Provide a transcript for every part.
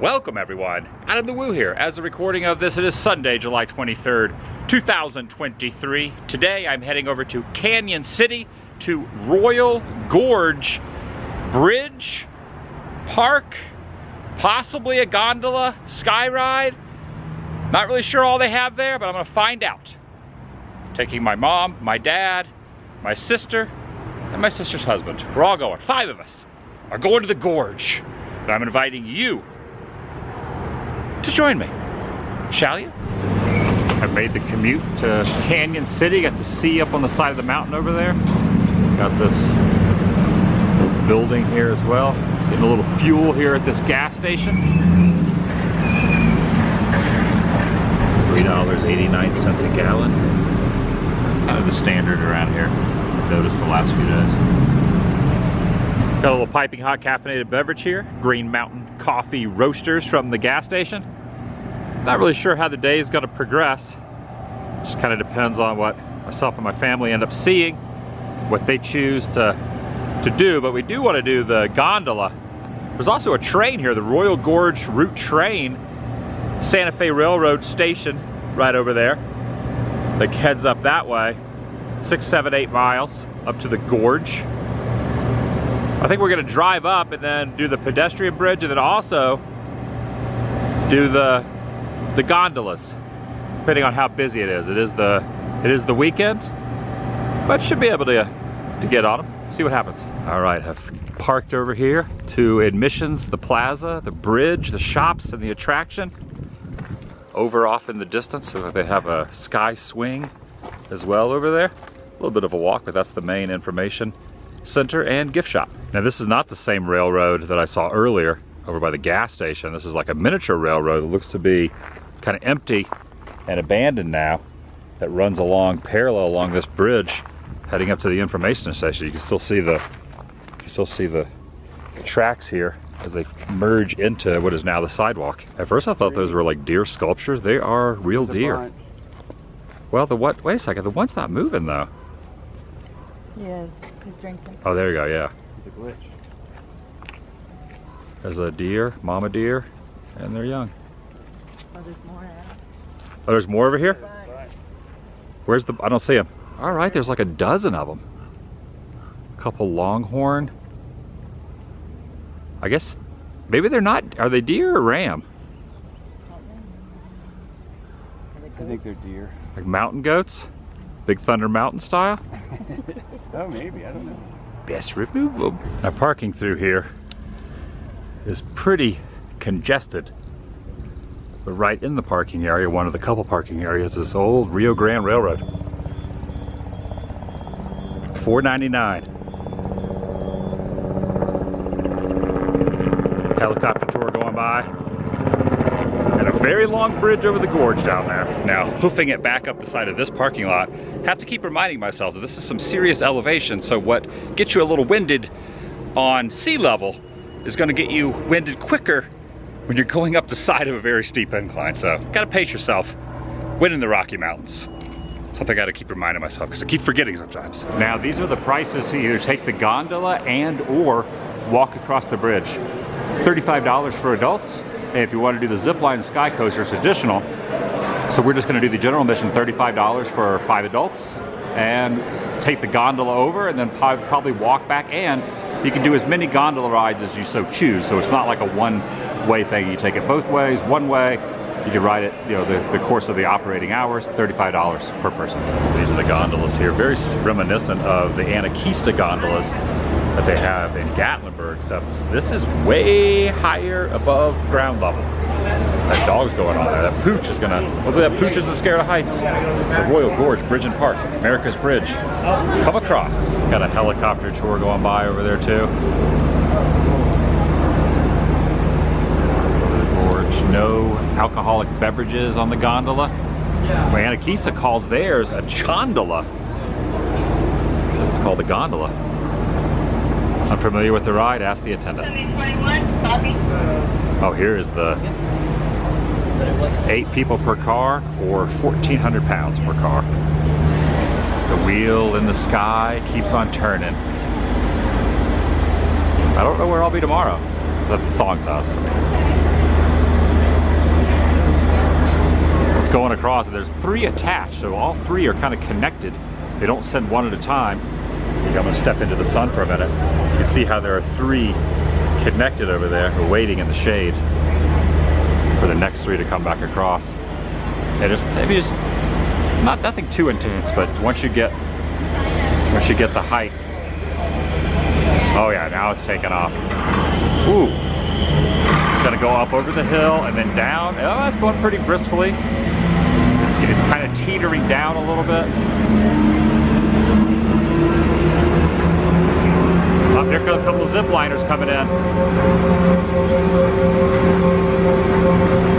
Welcome everyone, Adam the Woo here. As the recording of this, it is Sunday, July 23rd, 2023. Today I'm heading over to Cañon City to Royal Gorge Bridge, Park, possibly a gondola, sky ride. Not really sure all they have there, but I'm gonna find out. Taking my mom, my dad, my sister, and my sister's husband. We're all going, five of us are going to the gorge. And I'm inviting you to join me. Shall you? I've made the commute to Cañon City. Got to see up on the side of the mountain over there. Got this building here as well. Getting a little fuel here at this gas station. $3.89 a gallon. That's kind of the standard around here. I've noticed the last few days. Got a little piping hot caffeinated beverage here. Green Mountain Coffee Roasters from the gas station. Not really sure how the day is going to progress. Just kind of depends on what myself and my family end up seeing, what they choose to, to do. But we do want to do the gondola. There's also a train here, the Royal Gorge Route Train, Santa Fe Railroad Station right over there that heads up that way. Six, seven, eight miles up to the gorge. I think we're gonna drive up and then do the pedestrian bridge and then also do the the gondolas, depending on how busy it is. It is the it is the weekend, but should be able to to get on them. See what happens. All right, I've parked over here to admissions, the plaza, the bridge, the shops, and the attraction. Over off in the distance, so they have a sky swing as well over there. A little bit of a walk, but that's the main information center and gift shop. Now this is not the same railroad that I saw earlier over by the gas station. This is like a miniature railroad that looks to be kind of empty and abandoned now that runs along parallel along this bridge heading up to the information station. You can still see the you can still see the, the tracks here as they merge into what is now the sidewalk. At first I thought those were like deer sculptures. They are real deer. Well, the what? Wait a second. The one's not moving though. Yeah, he's drinking. Oh, there you go. Yeah. It's a glitch. There's a deer, mama deer, and they're young. Oh, there's more Adam. Oh, there's more over here? Right. Where's the, I don't see them. All right, there's like a dozen of them. A couple longhorn. I guess, maybe they're not, are they deer or ram? I think they're deer. Like mountain goats? Big Thunder Mountain style? Oh, maybe. I don't know. Best removal. them. Now parking through here is pretty congested. But right in the parking area, one of the couple parking areas, is old Rio Grande Railroad. 499. Helicopter tour going by. Very long bridge over the gorge down there. Now, hoofing it back up the side of this parking lot, have to keep reminding myself that this is some serious elevation, so what gets you a little winded on sea level is gonna get you winded quicker when you're going up the side of a very steep incline. So, gotta pace yourself when in the Rocky Mountains. Something I gotta keep reminding myself, because I keep forgetting sometimes. Now, these are the prices to either take the gondola and or walk across the bridge. $35 for adults, and if you want to do the zip line sky coaster, it's additional. So we're just going to do the general admission, $35 for five adults, and take the gondola over, and then probably walk back. And you can do as many gondola rides as you so choose. So it's not like a one-way thing. You take it both ways. One way, you can ride it, you know, the, the course of the operating hours, $35 per person. These are the gondolas here, very reminiscent of the Anakeesta gondolas that they have in Gatlinburg, except this is way higher above ground level. That dog's going on there. That pooch is gonna, hopefully that pooch isn't scared of heights. The Royal Gorge Bridge and Park, America's Bridge. Come across. Got a helicopter tour going by over there too. Over the gorge. No alcoholic beverages on the gondola. Yeah. Anakeesta calls theirs a chondola. This is called the gondola. Unfamiliar with the ride? Ask the attendant. Oh, here is the eight people per car or 1,400 pounds per car. The wheel in the sky keeps on turning. I don't know where I'll be tomorrow. It's at the Song's house. It's going across and there's three attached, so all three are kind of connected. They don't send one at a time. I'm gonna step into the sun for a minute. You can see how there are three connected over there, waiting in the shade for the next three to come back across. It's maybe just not nothing too intense, but once you get once you get the height. Oh yeah, now it's taking off. Ooh. It's gonna go up over the hill and then down. Oh, that's going pretty briskly. It's, it's kind of teetering down a little bit. There come a couple zip liners coming in.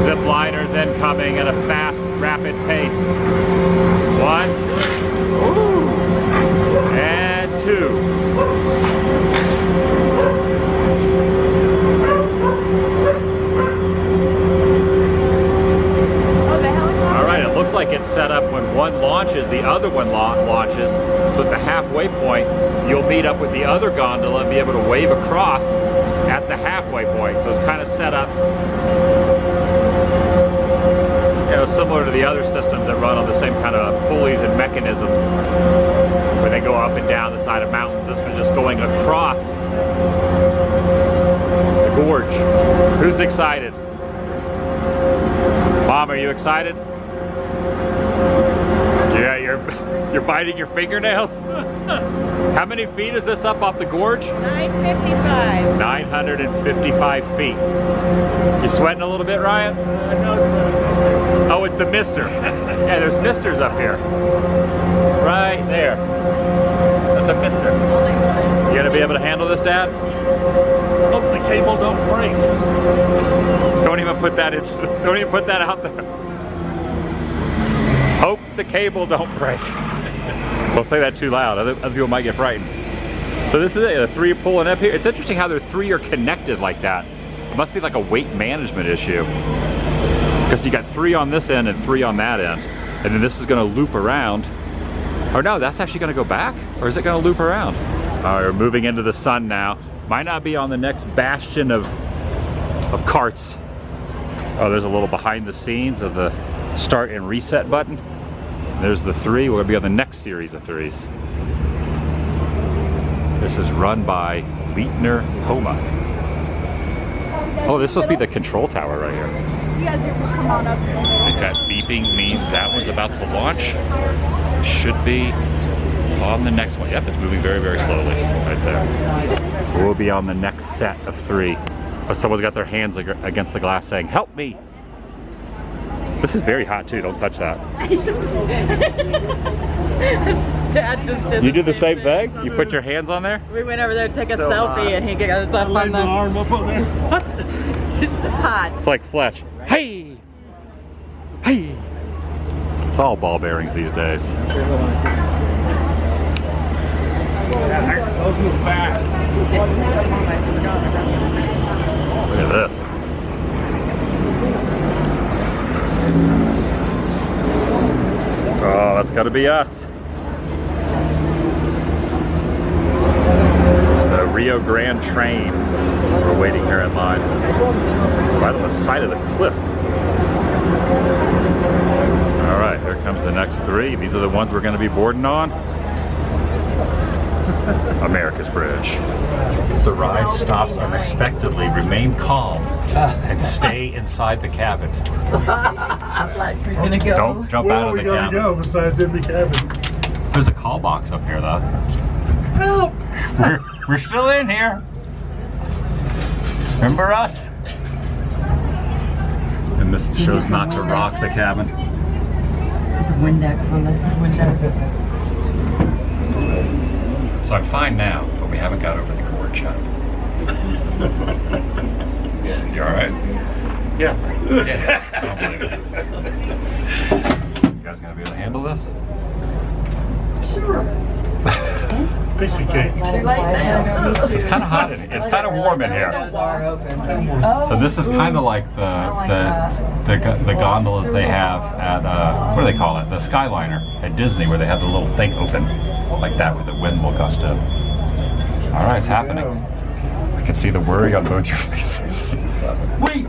Zip liners incoming at a fast, rapid pace. One. Ooh. And two. Oh, the helicopter. All right, it looks like it's set up when one launches, the other one launches. So at the halfway point, you'll meet up with the other gondola and be able to wave across at the halfway point. So it's kind of set up, you know, similar to the other systems that run on the same kind of pulleys and mechanisms where they go up and down the side of mountains. This was just going across the gorge. Who's excited? Mom, are you excited? Yeah, you're you're biting your fingernails. How many feet is this up off the gorge? 955. 955 feet. You sweating a little bit, Ryan? Uh, oh, it's the mister. Yeah, there's misters up here. Right there. That's a mister. You gonna be able to handle this, Dad? Hope the cable don't break. Don't even put that in. Don't even put that out there. Hope the cable don't break. Don't say that too loud. Other, other people might get frightened. So this is it. The three pulling up here. It's interesting how the three are connected like that. It must be like a weight management issue. Because you got three on this end and three on that end. And then this is going to loop around. Or no, that's actually going to go back? Or is it going to loop around? Right, we're moving into the sun now. Might not be on the next bastion of of carts. Oh, there's a little behind the scenes of the start and reset button. There's the three. We're gonna be on the next series of threes. This is run by Leitner Poma. Oh, this must be the control tower right here. You guys are come on up. I think that beeping means that one's about to launch. Should be on the next one. Yep, it's moving very, very slowly right there. So we'll be on the next set of three. But someone's got their hands against the glass saying, help me. This is very hot too, don't touch that. Dad just did You did the same thing? You put your hands on there? We went over there to take a So selfie hot. and he got us up Laid on my the. arm up on there. it's hot. It's like Fletch. Hey! Hey! It's all ball bearings these days. Those move fast. Look at this. Oh, that's gotta be us. The Rio Grande train. We're waiting here in line. Right on the side of the cliff. All right, here comes the next three. These are the ones we're gonna be boarding on. America's Bridge. The ride stops unexpectedly. Remain calm and stay inside the cabin. You're gonna go. Don't jump Where out are of we the gonna cabin. go besides in the cabin? There's a call box up here, though. Help! We're, we're still in here. Remember us? And this shows not to rock the cabin. It's a Windex on the windows. So I'm fine now, but we haven't got over the gorge yet. You all right? Yeah. I don't believe it. You guys gonna be able to handle this? Piece of cake. It's kind of hot in here. It's kind of warm in here. So this is kind of like the the the, the gondolas they have at uh, what do they call it? The Skyliner at Disney, where they have the little thing open like that, where the wind will gust in. All right, it's happening. I can see the worry on both your faces. Wait!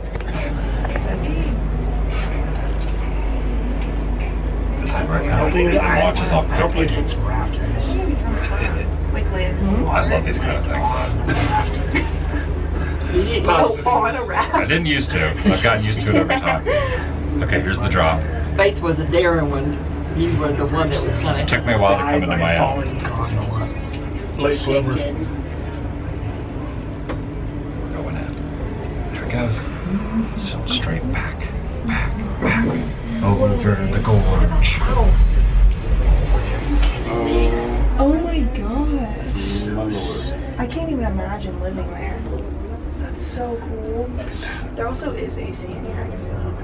think It watches off Hopefully perfectly. it hits rafters. Mm-hmm. Oh, I love these kind of things. You didn't Oh, use- on a raft. I didn't used to. I've gotten used to it over time. Okay, here's the drop. Faith was a daring one. You were the one that was kind It of took me a while to come into my own. Late bloomer. We're going in. There it goes. So straight back, back, back. Over the gorge. Oh my gosh. I can't even imagine living there. That's so cool. There also is AC in here. I can feel it on my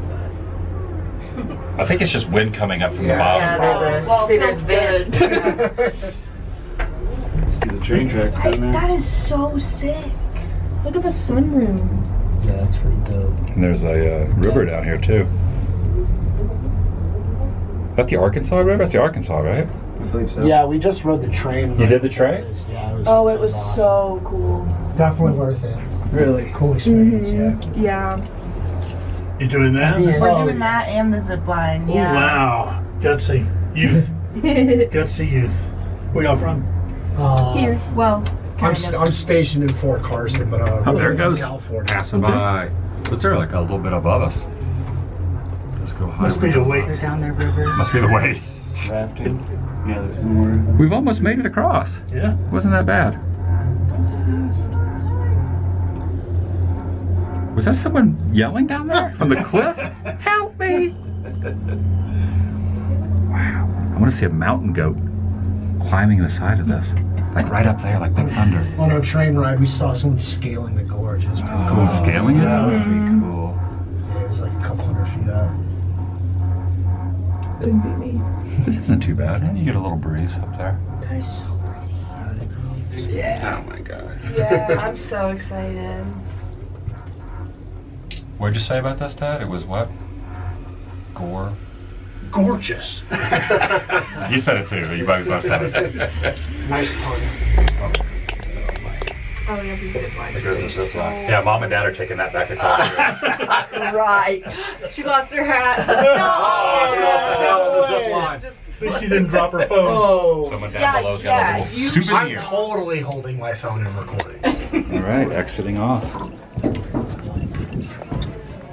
butt. I think it's just wind coming up from the bottom. Yeah, there's a Well, see there's feels vents. See the train tracks I, down there? that is so sick. Look at the sunroom. Yeah, that's pretty dope. And there's a uh, river down here too. Is that the Arkansas River? That's the Arkansas, right? I believe so. Yeah, we just rode the train. You did the train? Yeah, it was. Oh, it was awesome. so cool. definitely worth it. Really? Cool experience. Mm-hmm. Yeah. Yeah. You doing that? Yeah. We're Oh, doing that and the zip line. Yeah. wow. Gutsy. Youth. Gutsy youth. Where y'all from? Uh, Here. Well, I'm, st- I'm stationed in Fort Carson, but uh, Oh, there it goes. California. Passing by. Was there like a little bit above us? Let's go high. Must be the They're weight. down there, river. Must be the way. Rafting? Yeah, there's more. We've almost made it across. Yeah. Wasn't that bad? Was that someone yelling down there from the cliff? Help me! Wow. I want to see a mountain goat climbing the side of this. Like right up there, like Big Thunder. On our train ride, we saw someone scaling the gorge. It was pretty cool. Someone scaling it? Yeah. Mm. That'd be cool. Yeah, it was like a couple hundred feet up. Couldn't be me. This isn't too bad. And you get a little breeze up there. That is so pretty. Yeah. Oh my god. Yeah, I'm so excited. What'd you say about this, Dad? It was what? Gore? Gorgeous. You said it too. You both both said it. Nice pun. Oh, yeah, the zip line's There goes the zip line. Yeah, Mom and Dad are taking that back across the right. She lost her hat. Oh, she lost her hat on the zip way. line. At least she didn't drop her phone. Oh. Someone down Yeah, below's got yeah, a little you- I'm totally holding my phone and recording. All right, exiting off.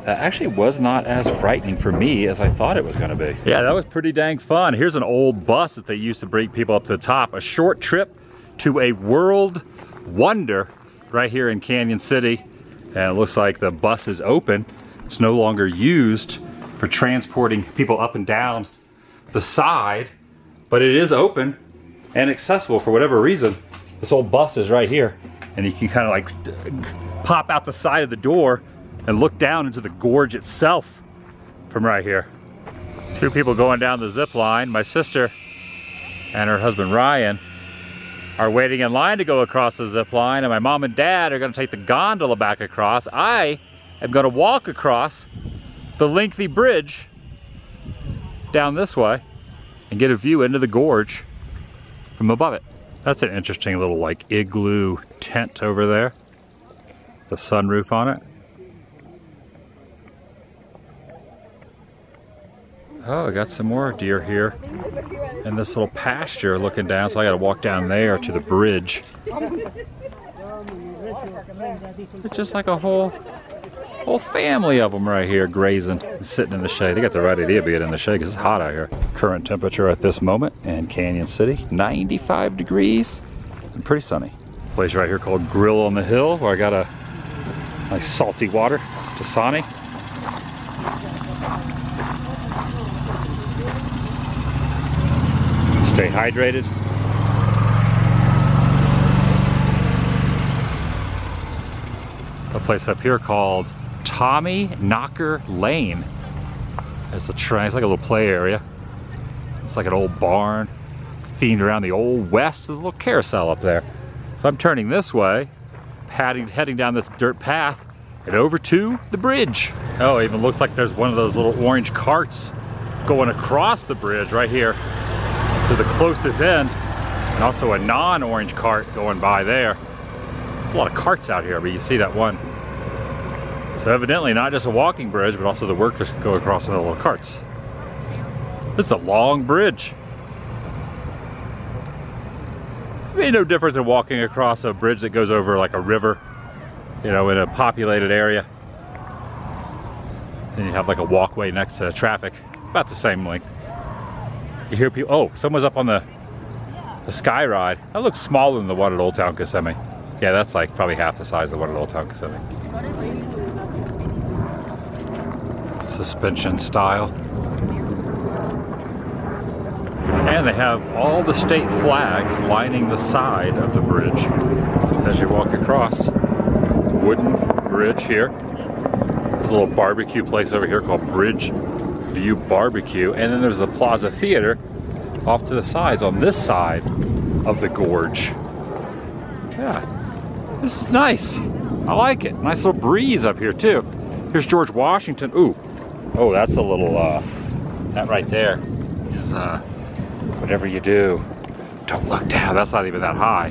That actually was not as frightening for me as I thought it was going to be. Yeah, that was pretty dang fun. Here's an old bus that they used to bring people up to the top. A short trip to a world wonder right here in Cañon City. And it looks like the bus is open. It's no longer used for transporting people up and down the side, but it is open and accessible for whatever reason. This old bus is right here, and you can kind of like pop out the side of the door and look down into the gorge itself from right here. Two people going down the zip line. My sister and her husband Ryan are waiting in line to go across the zip line, and my mom and dad are going to take the gondola back across. I am to walk across the lengthy bridge down this way and get a view into the gorge from above it. That's an interesting little like igloo tent over there. The sunroof on it. Oh, I got some more deer here in this little pasture looking down, so I gotta walk down there to the bridge. It's just like a whole whole family of them right here grazing, sitting in the shade. They got the right idea being in the shade because it's hot out here. Current temperature at this moment in Cañon City, 95 degrees and pretty sunny. Place right here called Grill on the Hill where I got a nice salty water, Dasani. Stay hydrated. A place up here called Tommy Knocker Lane. It's a train, it's like a little play area. It's like an old barn themed around the old west. There's a little carousel up there. So I'm turning this way, heading, heading down this dirt path and over to the bridge. Oh, even looks like there's one of those little orange carts going across the bridge right here to the closest end and also a non-orange cart going by there. There's a lot of carts out here, but you see that one. So evidently not just a walking bridge, but also the workers can go across in the little carts. This is a long bridge. It made no difference than walking across a bridge that goes over like a river, you know, in a populated area. And you have like a walkway next to traffic, about the same length. You hear people, oh, someone's up on the, the sky ride. That looks smaller than the one at Old Town Kissimmee. Yeah, that's like probably half the size of the one at Old Town Kissimmee. Suspension style. And they have all the state flags lining the side of the bridge as you walk across. Wooden bridge here. There's a little barbecue place over here called Bridge View Barbecue. And then there's the Plaza Theater off to the sides on this side of the gorge. Yeah, this is nice. I like it. Nice little breeze up here too. Here's George Washington. Ooh, oh, that's a little, uh, that right there is, uh, whatever you do, don't look down. That's not even that high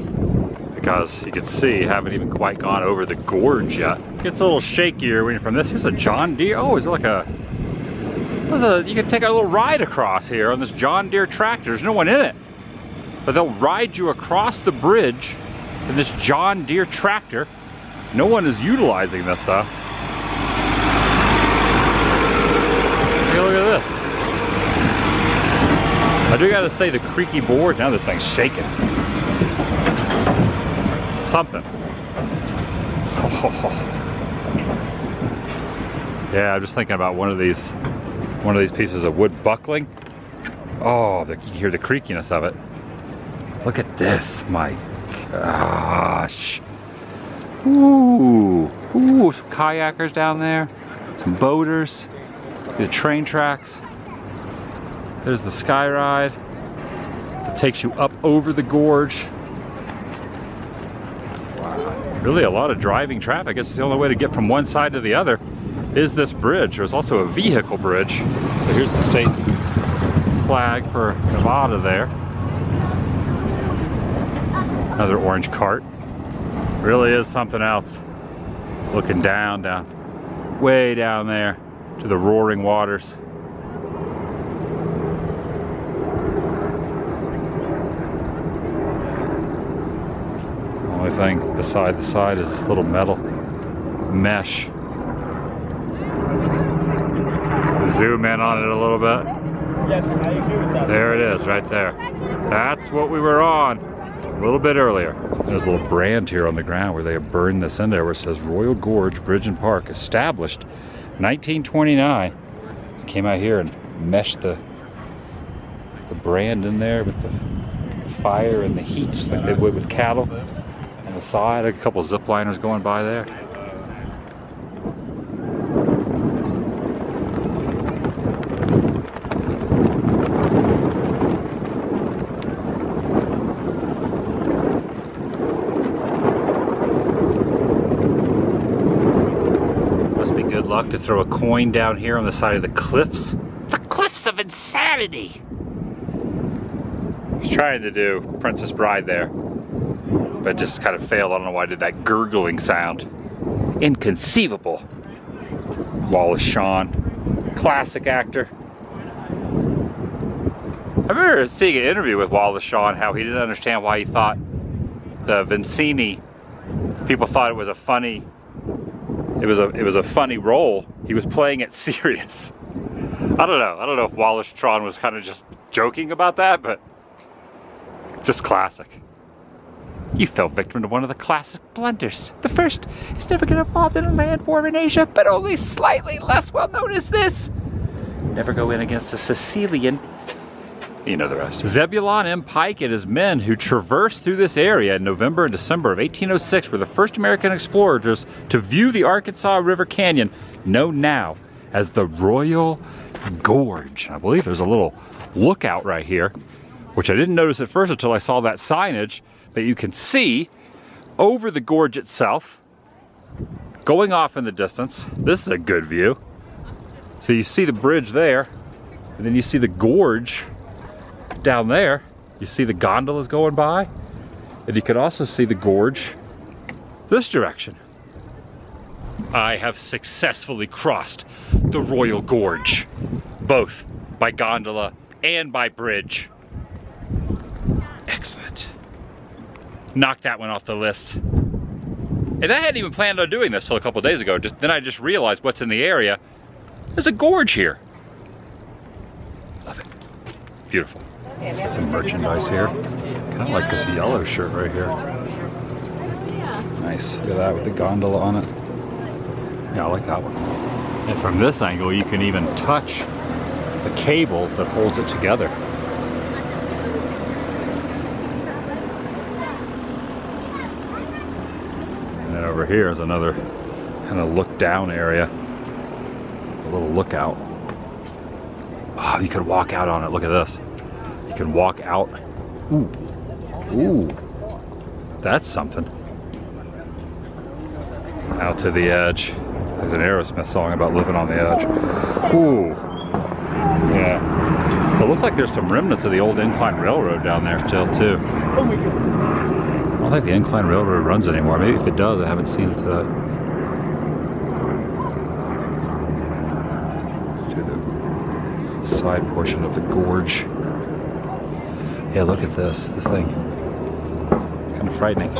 because you can see haven't even quite gone over the gorge yet. Gets a little shakier when you're from this. Here's a John Deere. Oh, is it like a, a, you can take a little ride across here on this John Deere tractor. There's no one in it. But they'll ride you across the bridge in this John Deere tractor. No one is utilizing this stuff. A look at this. I do gotta say the creaky board, now this thing's shaking. Something. Yeah, I'm just thinking about one of these one of these pieces of wood buckling. Oh, the, you hear the creakiness of it. Look at this, my gosh. Ooh, ooh, some kayakers down there, some boaters, the train tracks. There's the sky ride that takes you up over the gorge. Wow, really a lot of driving traffic. It's the only way to get from one side to the other is this bridge. There's also a vehicle bridge. So here's the state flag for Nevada there. Another orange cart. Really is something else. Looking down, down, way down there to the roaring waters. Only thing beside the side is this little metal mesh. Zoom in on it a little bit. Yes, I agree with that. There it is, right there. That's what we were on a little bit earlier. There's a little brand here on the ground where they have burned this in there where it says Royal Gorge Bridge and Park, established 1929. Came out here and meshed the the brand in there with the fire and the heat, just like they would with cattle. On the side, a couple zip liners going by there. Must be good luck to throw a coin down here on the side of the cliffs. The cliffs of insanity! was trying to do Princess Bride there, but just kind of failed. I don't know why I did that gurgling sound. Inconceivable. Wallace Shawn, classic actor. I remember seeing an interview with Wallace Shawn how he didn't understand why he thought the Vizzini people thought it was a funny it was a it was a funny role. He was playing it serious. I don't know. I don't know if Wallace Shawn was kind of just joking about that, but just classic. You fell victim to one of the classic blunders. The first is never get involved in a land war in Asia, but only slightly less well known as this. Never go in against a Sicilian. You know the rest. Zebulon M. Pike and his men who traversed through this area in November and December of 1806 were the first American explorers to view the Arkansas River Canyon, known now as the Royal Gorge. I believe there's a little lookout right here which I didn't notice at first until I saw that signage that you can see over the gorge itself, going off in the distance. This is a good view. So you see the bridge there, and then you see the gorge down there. You see the gondolas going by, and you can also see the gorge this direction. I have successfully crossed the Royal Gorge, both by gondola and by bridge. Excellent. knock that one off the list. And I hadn't even planned on doing this till a couple days ago. Just then I just realized what's in the area. There's a gorge here. Love it. Beautiful. Some merchandise here. Kind of like this yellow shirt right here. Nice. Look at that with the gondola on it. Yeah, I like that one. And from this angle, you can even touch the cable that holds it together. And then over here is another kind of look down area. A little lookout. Oh, you could walk out on it. Look at this. You can walk out. Ooh. Ooh. That's something. Out to the edge. There's an Aerosmith song about living on the edge. Ooh. Yeah. So it looks like there's some remnants of the old incline railroad down there still too. I don't think the incline railroad runs anymore. Maybe if it does, I haven't seen it to that. The side portion of the gorge. Yeah, look at this. This thing. Kind of frightening.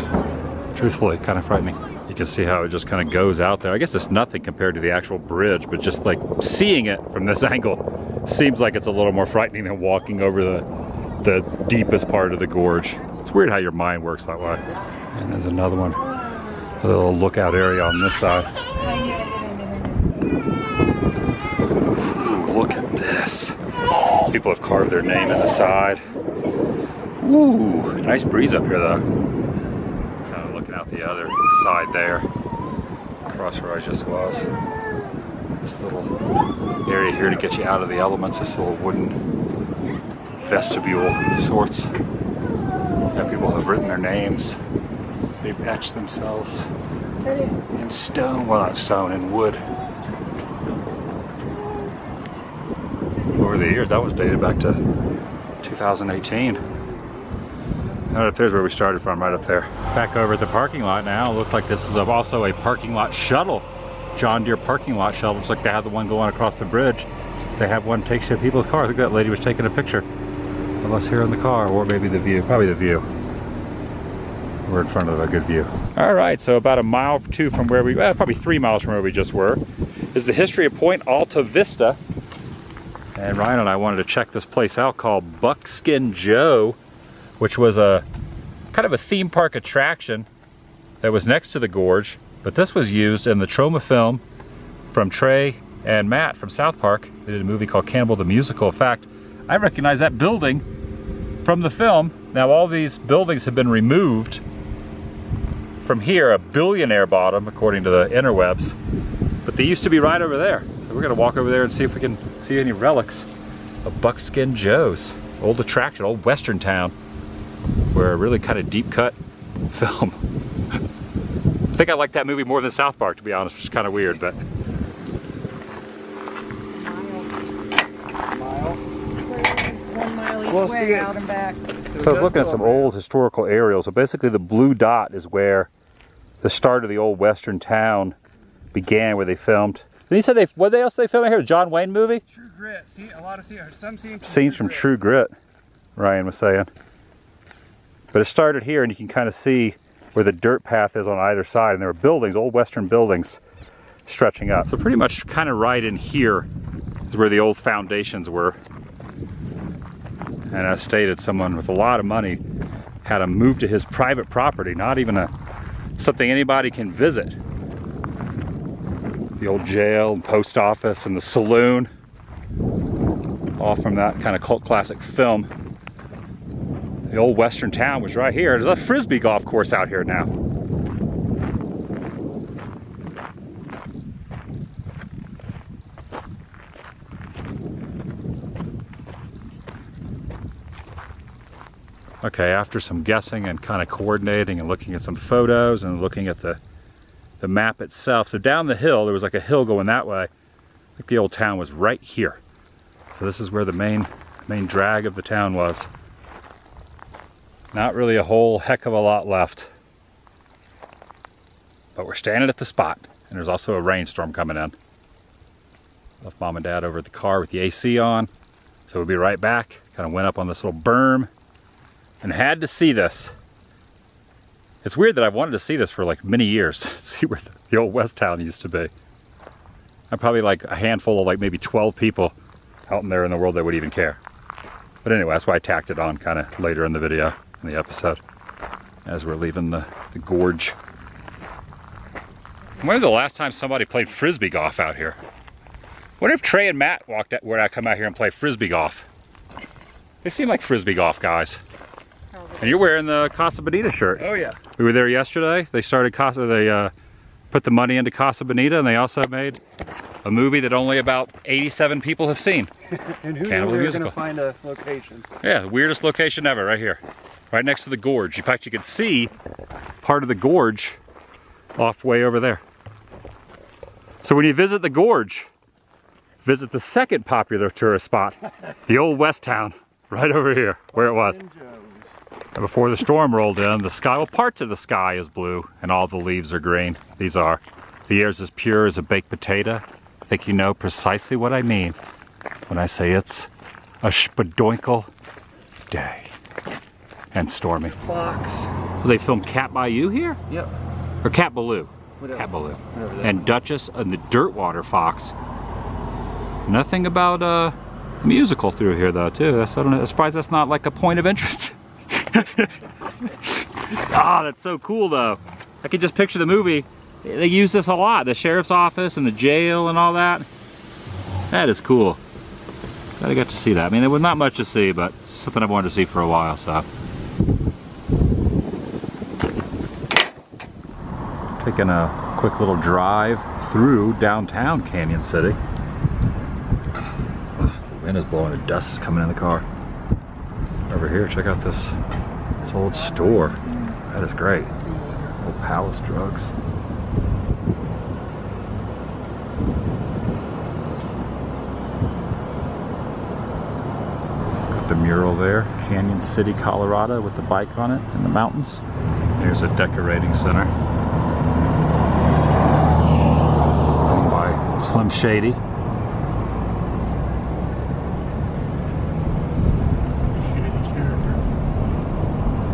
Truthfully, kind of frightening. You can see how it just kind of goes out there. I guess it's nothing compared to the actual bridge, but just like seeing it from this angle seems like it's a little more frightening than walking over the, the deepest part of the gorge. It's weird how your mind works that way. And there's another one, a little lookout area on this side. Ooh, look at this. People have carved their name in the side. Ooh, nice breeze up here though. It's kind of looking out the other side there, across where I just was. This little area here to get you out of the elements, this little wooden vestibule of sorts. And people have written their names. They've etched themselves in stone, well not stone, in wood. Over the years, that was dated back to 2018. Right up there's where we started from, right up there. Back over at the parking lot now. Looks like this is also a parking lot shuttle. John Deere parking lot shuttle. Looks like they have the one going across the bridge. They have one takes you to people's cars. Look, think that lady was taking a picture of us here in the car, or maybe the view, probably the view. We're in front of a good view. All right, so about a mile or two from where we, well, probably three miles from where we just were, is the history of Point Alta Vista. And Ryan and I wanted to check this place out called Buckskin Joe, which was a kind of a theme park attraction that was next to the gorge. But this was used in the Troma film from Trey and Matt from South Park. They did a movie called Cannibal the Musical. In fact, I recognize that building from the film. Now all these buildings have been removed from here, a billionaire bottom, according to the interwebs. But they used to be right over there. So we're gonna walk over there and see if we can see any relics of Buckskin Joe's. Old attraction, old western town, where a really kind of deep cut film. I think I like that movie more than South Park, to be honest, which is kind of weird, but One mile each We'll way, see it. out and back. So I was looking at some old historical aerials. So basically the blue dot is where the start of the old western town began, where they filmed. And he said they, what else they filming here? A John Wayne movie? True Grit. See, a lot of see, some scenes. Scenes from True Grit, Ryan was saying. But it started here and you can kind of see where the dirt path is on either side. And there were buildings, old western buildings stretching up. So pretty much kind of right in here is where the old foundations were. And I stated, someone with a lot of money had them move to his private property, not even a something anybody can visit. The old jail and post office and the saloon, all from that kind of cult classic film. The old western town was right here. There's a frisbee golf course out here now. Okay, after some guessing and kind of coordinating and looking at some photos and looking at the the map itself. So down the hill, there was like a hill going that way. I think the old town was right here. So this is where the main main drag of the town was. Not really a whole heck of a lot left. But we're standing at the spot, and there's also a rainstorm coming in. Left mom and dad over at the car with the AC on. So we'll be right back. Kind of went up on this little berm and had to see this. It's weird that I've wanted to see this for like many years. see where the old West Town used to be. I'm probably like a handful of like maybe 12 people out in there in the world that would even care. But anyway, that's why I tacked it on kind of later in the video, in the episode, as we're leaving the, the gorge. When was the last time somebody played frisbee golf out here? What if Trey and Matt walked out, where I come out here and play frisbee golf? They seem like frisbee golf guys. And you're wearing the Casa Bonita shirt. Oh yeah. We were there yesterday. They started Casa, they uh, put the money into Casa Bonita and they also made a movie that only about 87 people have seen. And who Cannibal knew we were gonna find a location? Yeah, the weirdest location ever, right here. Right next to the gorge. In fact, you can see part of the gorge off way over there. So when you visit the gorge, visit the second popular tourist spot, the old West Town, right over here, where it was. Before the storm rolled in, the sky, well, parts of the sky is blue and all the leaves are green. These are. The air's as pure as a baked potato. I think you know precisely what I mean when I say it's a shpadoinkle day and stormy. Fox. Will they film Cat Ballou here? Yep. Or Cat Ballou? Whatever. Cat Ballou. Whatever And Duchess and the Dirtwater Fox. Nothing about uh, a musical through here though too. That's, I don't know, I'm surprised that's not like a point of interest. Ah, that's so cool though. I could just picture the movie. They use this a lot. The sheriff's office and the jail and all that. That is cool. Glad I got to see that. I mean, there was not much to see, but something I've wanted to see for a while, so. Taking a quick little drive through downtown Cañon City. The wind is blowing, the dust is coming in the car. Over here, check out this, old store. That is great. Old Palace Drugs. Got the mural there, Cañon City, Colorado, with the bike on it in the mountains. There's a decorating center. Owned by Slim. Shady character.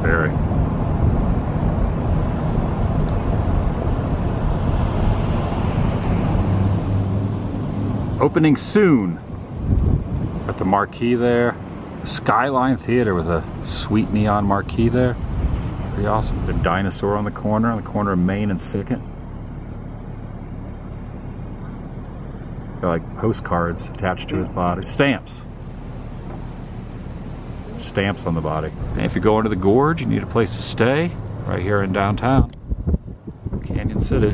Very. Opening soon. Got the marquee there. Skyline Theater with a sweet neon marquee there. Pretty awesome. The dinosaur on the corner, on the corner of Main and Second. Got like postcards attached to his body. Stamps stamps on the body. And if you go into the gorge, you need a place to stay right here in downtown, Cañon City.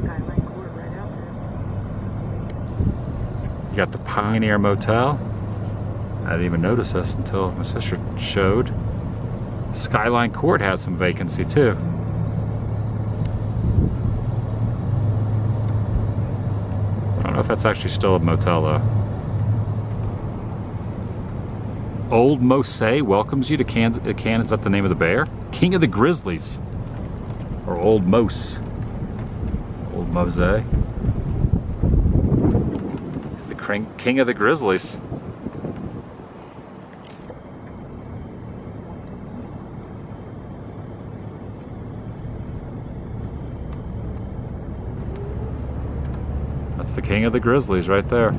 Skyline Court right out there. You got the Pioneer Motel. I didn't even notice this until my sister showed. Skyline Court has some vacancy too. I don't know if that's actually still a motel though. Old Mose welcomes you to Kansas. uh, Can is that the name of the bear? King of the Grizzlies, or Old Mose. Old Mose. King of the Grizzlies. That's the king of the Grizzlies right there.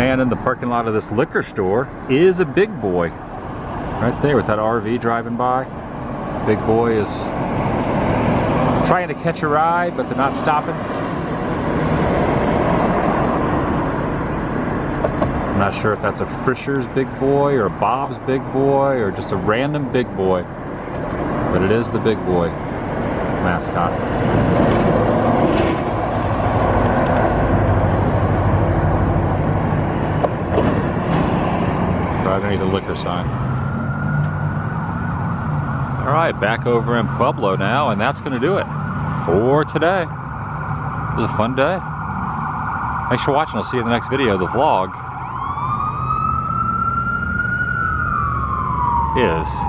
And in the parking lot of this liquor store is a big boy. Right there with that RV driving by. Big boy is trying to catch a ride, but they're not stopping. Not sure if that's a Frischer's big boy or a Bob's big boy or just a random big boy. But it is the big boy mascot. Underneath a liquor sign. All right, back over in Pueblo now, and that's going to do it for today. It was a fun day. Thanks for watching. I'll see you in the next video. The vlog is